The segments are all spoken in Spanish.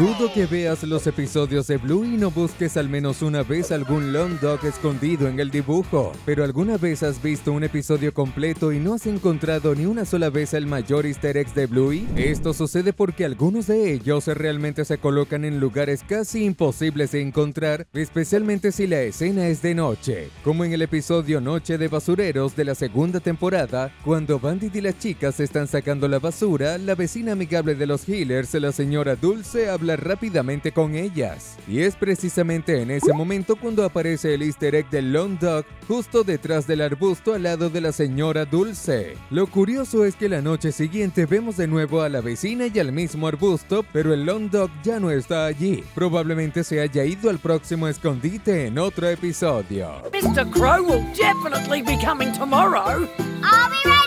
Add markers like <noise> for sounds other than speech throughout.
Dudo que veas los episodios de Blue y no busques al menos una vez algún Long Dog escondido en el dibujo, pero alguna vez has visto un episodio completo y no has encontrado ni una sola vez el mayor easter de Bluey? Esto sucede porque algunos de ellos realmente se colocan en lugares casi imposibles de encontrar, especialmente si la escena es de noche, como en el episodio Noche de Basureros de la segunda temporada, cuando Bandit y las chicas están sacando la basura, la vecina amigable de los Healers, la señora Dulce, habla rápidamente con ellas. Y es precisamente en ese momento cuando aparece el easter egg del Long Dog justo detrás del arbusto al lado de la señora Dulce. Lo curioso es que la noche siguiente vemos de nuevo a la vecina y al mismo arbusto, pero el Long Dog ya no está allí. Probablemente se haya ido al próximo escondite en otro episodio. Mr. Crow will definitely be coming tomorrow. I'll be ready!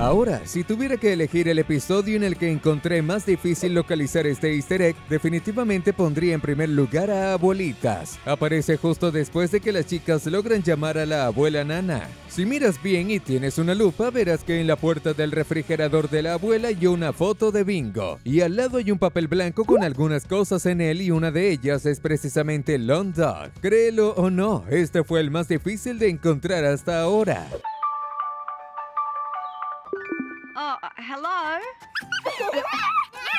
Ahora, si tuviera que elegir el episodio en el que encontré más difícil localizar este easter egg, definitivamente pondría en primer lugar a Abuelitas. Aparece justo después de que las chicas logran llamar a la abuela Nana. Si miras bien y tienes una lupa, verás que en la puerta del refrigerador de la abuela hay una foto de Bingo. Y al lado hay un papel blanco con algunas cosas en él y una de ellas es precisamente Long Dog. Créelo o no, este fue el más difícil de encontrar hasta ahora. Oh, uh, hello? <laughs> <laughs>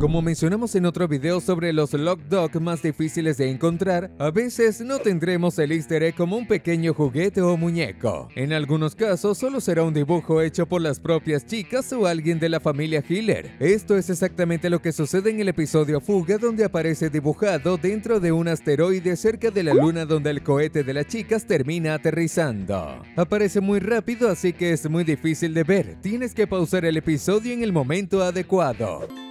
Como mencionamos en otro video sobre los Lock Dog más difíciles de encontrar, a veces no tendremos el easter egg como un pequeño juguete o muñeco. En algunos casos solo será un dibujo hecho por las propias chicas o alguien de la familia Healer. Esto es exactamente lo que sucede en el episodio Fuga donde aparece dibujado dentro de un asteroide cerca de la luna donde el cohete de las chicas termina aterrizando. Aparece muy rápido así que es muy difícil de ver, tienes que pausar el episodio en el momento adecuado adecuado.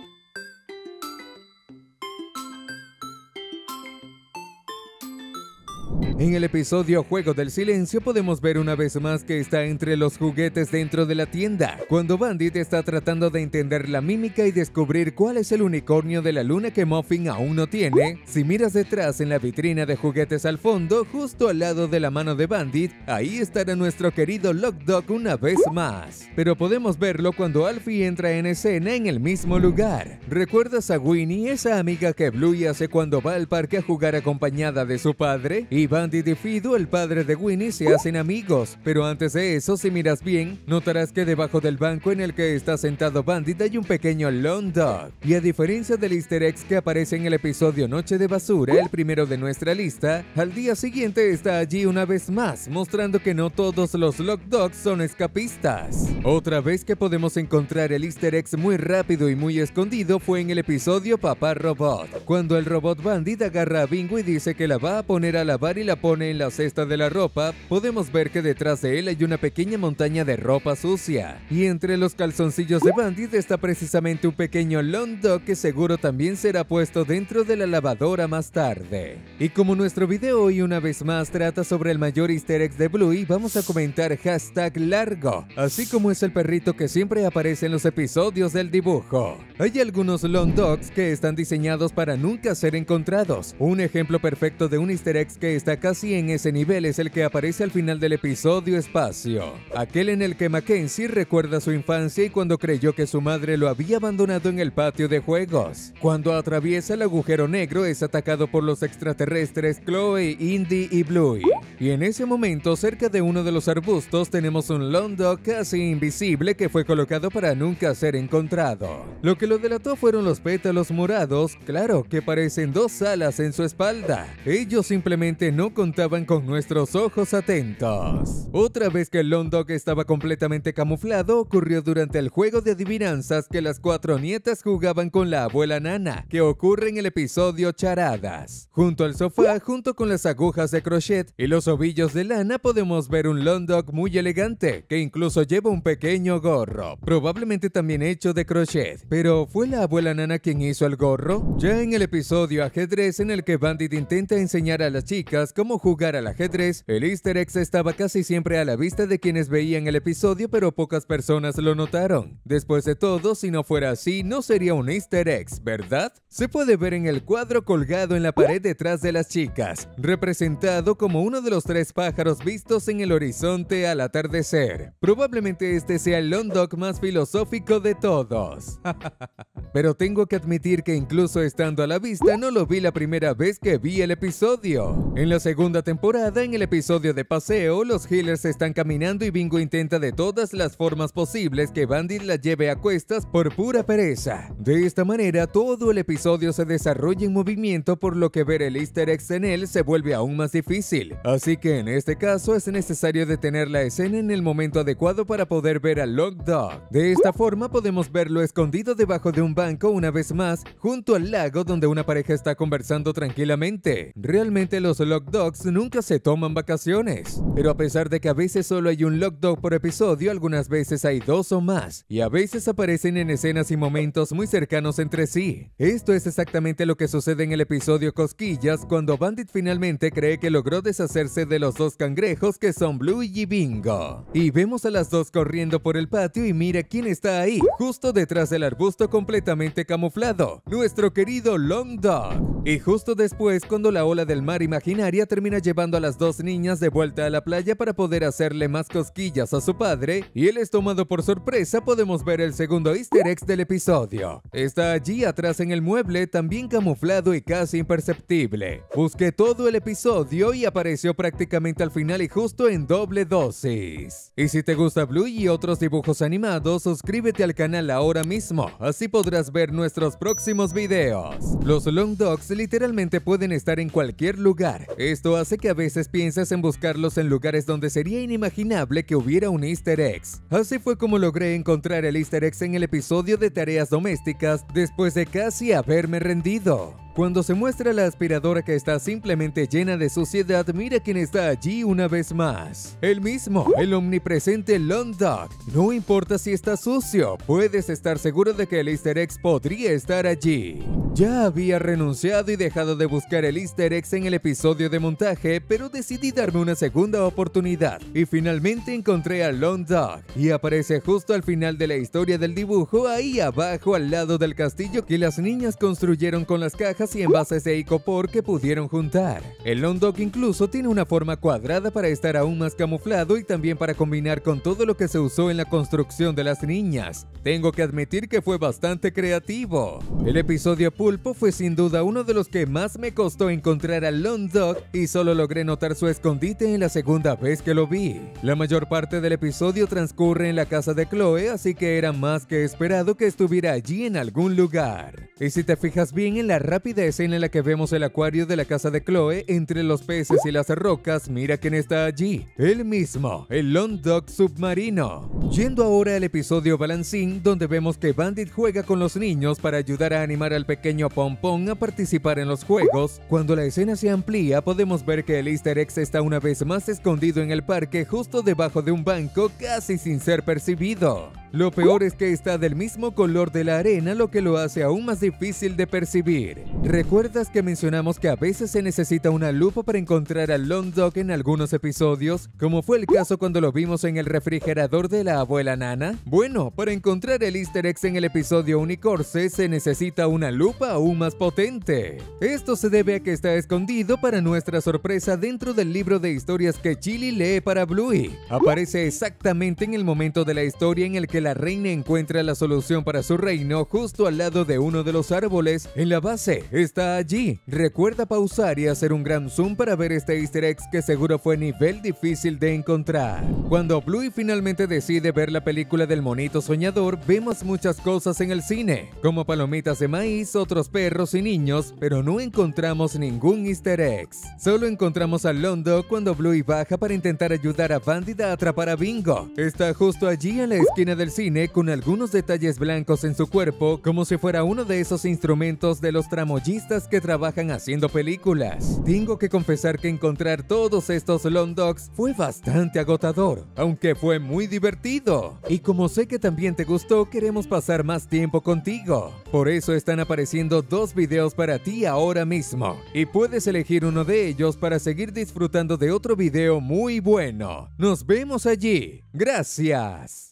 En el episodio Juego del Silencio podemos ver una vez más que está entre los juguetes dentro de la tienda, cuando Bandit está tratando de entender la mímica y descubrir cuál es el unicornio de la luna que Muffin aún no tiene. Si miras detrás en la vitrina de juguetes al fondo, justo al lado de la mano de Bandit, ahí estará nuestro querido Lock Dog una vez más. Pero podemos verlo cuando Alfie entra en escena en el mismo lugar. ¿Recuerdas a Winnie, esa amiga que Bluey hace cuando va al parque a jugar acompañada de su padre? Y y Fido, el padre de Winnie, se hacen amigos. Pero antes de eso, si miras bien, notarás que debajo del banco en el que está sentado Bandit hay un pequeño Long Dog. Y a diferencia del easter egg que aparece en el episodio Noche de Basura, el primero de nuestra lista, al día siguiente está allí una vez más, mostrando que no todos los Lock Dogs son escapistas. Otra vez que podemos encontrar el easter egg muy rápido y muy escondido fue en el episodio Papá Robot, cuando el robot Bandit agarra a Bingo y dice que la va a poner a lavar y la pone en la cesta de la ropa, podemos ver que detrás de él hay una pequeña montaña de ropa sucia. Y entre los calzoncillos de Bandit está precisamente un pequeño long dog que seguro también será puesto dentro de la lavadora más tarde. Y como nuestro video hoy una vez más trata sobre el mayor easter egg de Bluey, vamos a comentar hashtag largo, así como es el perrito que siempre aparece en los episodios del dibujo. Hay algunos long dogs que están diseñados para nunca ser encontrados. Un ejemplo perfecto de un easter egg que está casi en ese nivel es el que aparece al final del episodio Espacio. Aquel en el que Mackenzie recuerda su infancia y cuando creyó que su madre lo había abandonado en el patio de juegos. Cuando atraviesa el agujero negro es atacado por los extraterrestres Chloe, Indy y Bluey. Y en ese momento, cerca de uno de los arbustos, tenemos un long dog casi invisible que fue colocado para nunca ser encontrado. Lo que lo delató fueron los pétalos morados, claro que parecen dos alas en su espalda. Ellos simplemente no contaban con nuestros ojos atentos. Otra vez que el long dog estaba completamente camuflado, ocurrió durante el juego de adivinanzas que las cuatro nietas jugaban con la abuela Nana, que ocurre en el episodio Charadas. Junto al sofá, junto con las agujas de crochet y los ovillos de lana, podemos ver un long dog muy elegante, que incluso lleva un pequeño gorro, probablemente también hecho de crochet. Pero ¿fue la abuela Nana quien hizo el gorro? Ya en el episodio ajedrez en el que Bandit intenta enseñar a las chicas como jugar al ajedrez, el easter egg estaba casi siempre a la vista de quienes veían el episodio, pero pocas personas lo notaron. Después de todo, si no fuera así, no sería un easter egg, ¿verdad? Se puede ver en el cuadro colgado en la pared detrás de las chicas, representado como uno de los tres pájaros vistos en el horizonte al atardecer. Probablemente este sea el long dog más filosófico de todos. <laughs> Pero tengo que admitir que incluso estando a la vista no lo vi la primera vez que vi el episodio. En la segunda temporada, en el episodio de paseo, los healers están caminando y Bingo intenta de todas las formas posibles que Bandit la lleve a cuestas por pura pereza. De esta manera, todo el episodio se desarrolla en movimiento por lo que ver el easter egg en él se vuelve aún más difícil. Así que en este caso es necesario detener la escena en el momento adecuado para poder ver al Log Dog. De esta forma podemos verlo escondido debajo de un banco una vez más, junto al lago donde una pareja está conversando tranquilamente. Realmente los Log Nunca se toman vacaciones. Pero a pesar de que a veces solo hay un Log Dog por episodio, algunas veces hay dos o más, y a veces aparecen en escenas y momentos muy cercanos entre sí. Esto es exactamente lo que sucede en el episodio Cosquillas cuando Bandit finalmente cree que logró deshacerse de los dos cangrejos que son Blue y Bingo. Y vemos a las dos corriendo por el patio y mira quién está ahí, justo detrás del arbusto completamente camuflado, nuestro querido Long Dog. Y justo después, cuando la ola del mar imaginaria termina llevando a las dos niñas de vuelta a la playa para poder hacerle más cosquillas a su padre, y él es tomado por sorpresa, podemos ver el segundo easter egg del episodio. Está allí atrás en el mueble, también camuflado y casi imperceptible. Busqué todo el episodio y apareció prácticamente al final y justo en doble dosis. Y si te gusta Blue y otros dibujos animados, suscríbete al canal ahora mismo, así podrás ver nuestros próximos videos. Los Long Dogs literalmente pueden estar en cualquier lugar. Esto hace que a veces pienses en buscarlos en lugares donde sería inimaginable que hubiera un easter egg. Así fue como logré encontrar el easter egg en el episodio de tareas domésticas después de casi haberme rendido. Cuando se muestra la aspiradora que está simplemente llena de suciedad, mira quién está allí una vez más. El mismo, el omnipresente Long Dog. No importa si está sucio, puedes estar seguro de que el easter egg podría estar allí. Ya había renunciado y dejado de buscar el easter egg en el episodio de montaje, pero decidí darme una segunda oportunidad y finalmente encontré a Long Dog y aparece justo al final de la historia del dibujo, ahí abajo al lado del castillo que las niñas construyeron con las cajas y envases de icopor que pudieron juntar. El Long Dog incluso tiene una forma cuadrada para estar aún más camuflado y también para combinar con todo lo que se usó en la construcción de las niñas. Tengo que admitir que fue bastante creativo. El episodio Pulpo fue sin duda uno de los que más me costó encontrar al Long Dog y solo logré notar su escondite en la segunda vez que lo vi. La mayor parte del episodio transcurre en la casa de Chloe, así que era más que esperado que estuviera allí en algún lugar. Y si te fijas bien en la rápida escena en la que vemos el acuario de la casa de Chloe entre los peces y las rocas, mira quién está allí. El mismo, el Long Dog submarino. Yendo ahora al episodio Balancín, donde vemos que Bandit juega con los niños para ayudar a animar al pequeño Pompón a participar en los juegos, cuando la escena se amplía podemos ver que el easter egg está una vez más escondido en el parque justo debajo de un banco casi sin ser percibido. Lo peor es que está del mismo color de la arena, lo que lo hace aún más difícil de percibir. ¿Recuerdas que mencionamos que a veces se necesita una lupa para encontrar al Long Dog en algunos episodios? Como fue el caso cuando lo vimos en el refrigerador de la abuela Nana. Bueno, para encontrar el easter egg en el episodio Unicorse se necesita una lupa aún más potente. Esto se debe a que está escondido para nuestra sorpresa dentro del libro de historias que Chili lee para Bluey. Aparece exactamente en el momento de la historia en el que la reina encuentra la solución para su reino justo al lado de uno de los árboles. En la base está allí. Recuerda pausar y hacer un gran zoom para ver este easter egg que seguro fue nivel difícil de encontrar. Cuando Bluey finalmente decide ver la película del monito soñador, vemos muchas cosas en el cine, como palomitas de maíz, otros perros y niños, pero no encontramos ningún easter egg. Solo encontramos a Londo cuando Bluey baja para intentar ayudar a Bandit a atrapar a Bingo. Está justo allí en la esquina del cine con algunos detalles blancos en su cuerpo como si fuera uno de esos instrumentos de los tramoyistas que trabajan haciendo películas. Tengo que confesar que encontrar todos estos long dogs fue bastante agotador, aunque fue muy divertido. Y como sé que también te gustó, queremos pasar más tiempo contigo. Por eso están apareciendo dos videos para ti ahora mismo. Y puedes elegir uno de ellos para seguir disfrutando de otro video muy bueno. Nos vemos allí. Gracias.